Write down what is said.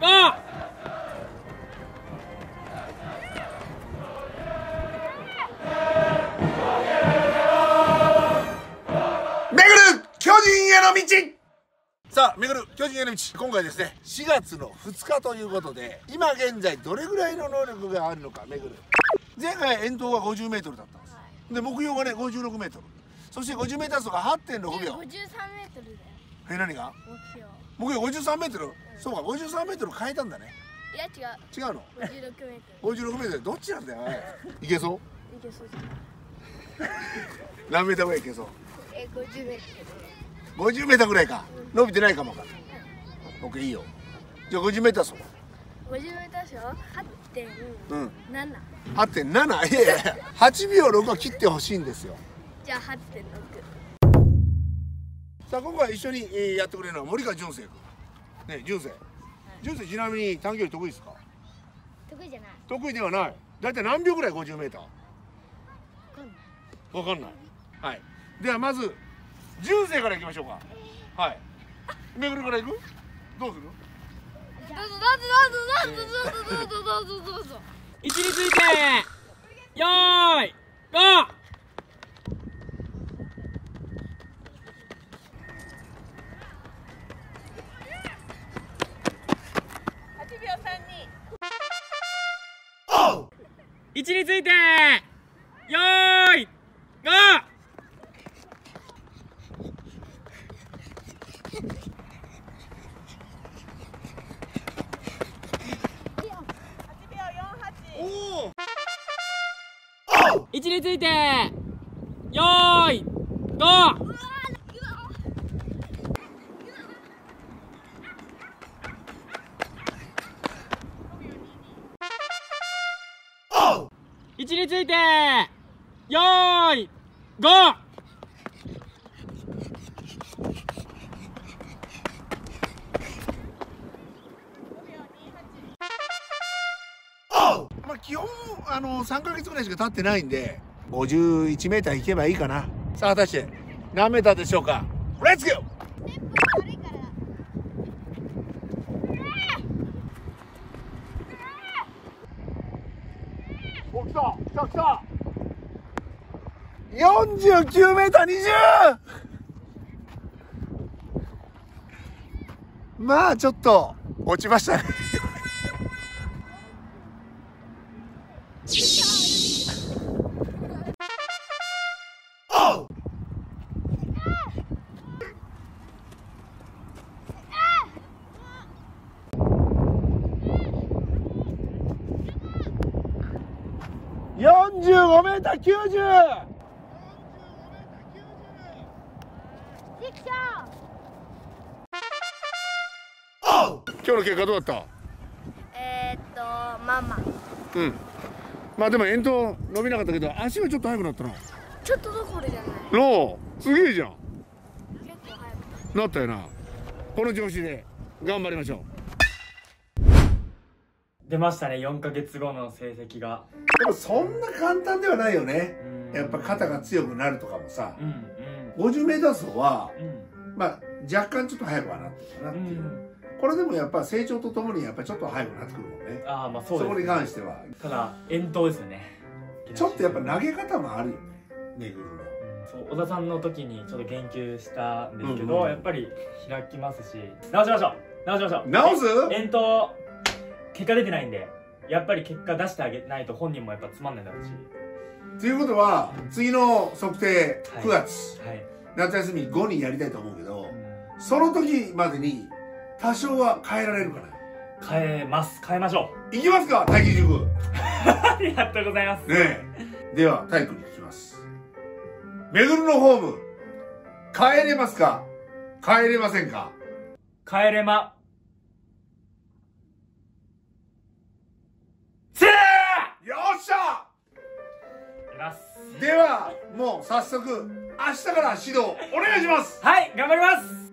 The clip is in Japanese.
めぐる巨人への道。さあめぐる巨人への道。今回ですね4月の2日ということで今現在どれぐらいの能力があるのかめぐる。前回遠投が 50m だったんです。で目標がね 56m そして 50m 走が8.6秒。53メートルだよえ何が？目標目標 53m そうか 53m 変えたんだね。いや違う。違うの？56メート 56m どっちなんだよおい。いけそう？ルいけそう何メーターぐらいいけそう？え50メート50メーターぐらいか。伸びてないかもかオッケーいいよ。じゃあ50メーター走ル50メートル走8.7、う？ん。7 8.7いやいや8秒6は切ってほしいんですよ。じゃあ8.6さあ今回一緒にえーやってくれるのは森川淳生君。ね淳生。淳生ちなみに短距離得意ですか？得意じゃない。得意ではない。だいたい何秒ぐらい？50メーター。わかんない。わかんない。はい。ではまず淳生からいきましょうか。はい。めぐるからいく？どうする？どうぞどうぞどうぞどうぞどうぞどうぞどうぞ。位置についてよーいゴー位置についてよーいゴー！おお位置についてよーいゴー位置についてよーいゴー。まあ基本あの3ヶ月ぐらいしか経ってないんで51メーター行けばいいかな。さあ果たして何メーターでしょうか？レッツゴー悪いからお来た来た来た49メーター 20! まあちょっと落ちましたね45メーター 90! できた今日の結果どうだった？えー、っとママうん。まあでも遠投伸びなかったけど足はちょっと速くなったな。ちょっとどころじゃない？のすげえじゃん。結構早くなったよな。この調子で頑張りましょ出ましたね4ヶ月後の成績が。うでもそんな簡単ではないよね。うん。やっぱ肩が強くなるとかもさ。うんうん。50m 走はうん。まあ若干ちょっと速くはなってるかなっていう、これでもやっぱ成長とともにやっぱちょっと速くなってくるもんね。ああまあそそうです、こに関しては。ただ遠投ですよねちょっとやっぱ投げ方もあるよねめぐるのうん。そう小田さんの時にちょっと言及したんですけど、うんうん。やっぱり開きますし。直しましょう。直しましょう。直す？え遠投結果出てないんでやっぱり結果出してあげないと本人もやっぱつまんないだろうし。ということは次の測定はい。9月、はい、夏休み後にやりたいと思うけどうん。その時までに多少は変えられるかな？変えます。変えましょいきますか待機塾。う ありがとうございます。ねえ。では体育に聞きます。めぐるのホーム帰れますか？帰れませんか？帰れまではもう早速明日から指導お願いします。はい頑張ります。